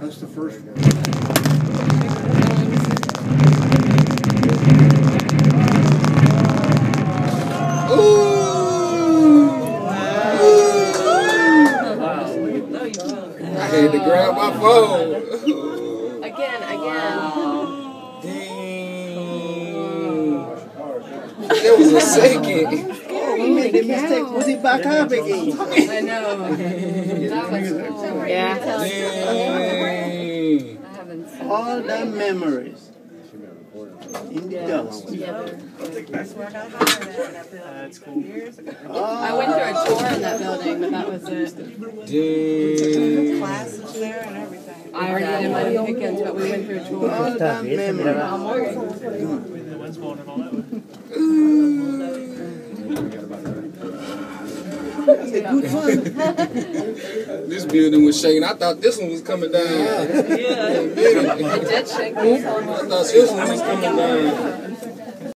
That's the first one. Had to grab my phone. Again, again. Dang. That was a second. He made a mistake. Was he back up again? I know. That was cool. Yeah. Dang. I All the memories in the dust. That's cool. I went through a tour in that building, but that was it. Dang. Classes there and everything. I already did my Pickens, but we went through a tour. All the memories. The wind's blowing and all that. That's a good fun. This building was shaking. I thought this one was coming down. It did shake. I thought this one was coming down.